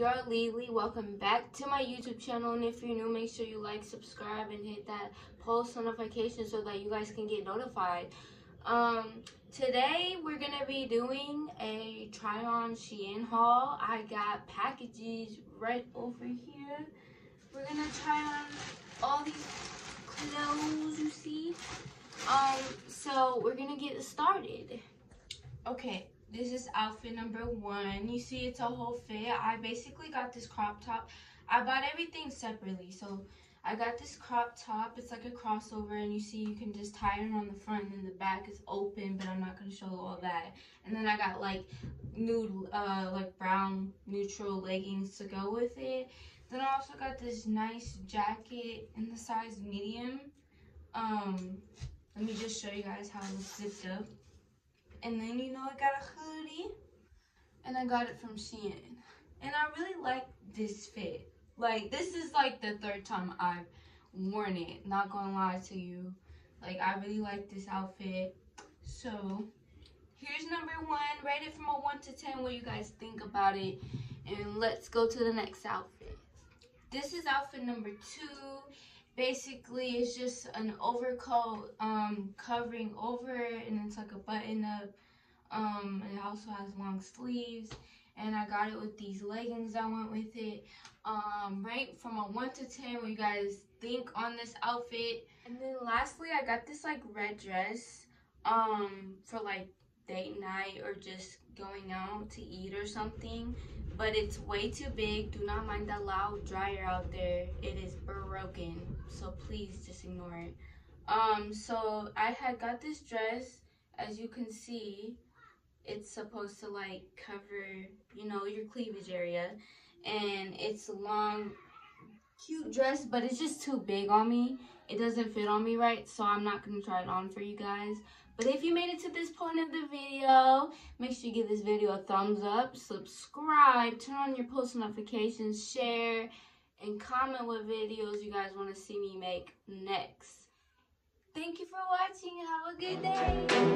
girl Lily. Welcome back to my YouTube channel. And if you're new, make sure you like, subscribe, and hit that post notification so that you guys can get notified. Um, today we're gonna be doing a try on Shein haul. I got packages right over here. We're gonna try on all these clothes you see. Um, so we're gonna get started. Okay, this is outfit number one. You see it's a whole fit. I basically got this crop top. I bought everything separately. So I got this crop top. It's like a crossover and you see you can just tie it on the front and then the back is open, but I'm not going to show all that. And then I got like nude, uh, like brown neutral leggings to go with it. Then I also got this nice jacket in the size medium. Um, let me just show you guys how it's zipped up. And then, you know, I got a hoodie. And I got it from Shein. And I really like this fit. Like, this is like the third time I've worn it. Not gonna lie to you. Like, I really like this outfit. So, here's number one. Rate it from a 1 to 10 what you guys think about it. And let's go to the next outfit. This is outfit number two basically it's just an overcoat um covering over it and it's like a button up. Um it also has long sleeves and i got it with these leggings that went with it. Um right from a 1 to 10 what you guys think on this outfit. And then lastly i got this like red dress um for like date night or just going out to eat or something. But it's way too big. Do not mind the loud dryer out there. It is broken, so please just ignore it. Um, so I had got this dress, as you can see, it's supposed to like cover, you know, your cleavage area. And it's a long, cute dress, but it's just too big on me. It doesn't fit on me right, so I'm not going to try it on for you guys. But if you made it to this point of the video, make sure you give this video a thumbs up, subscribe, turn on your post notifications, share, and comment what videos you guys want to see me make next. Thank you for watching. Have a good day.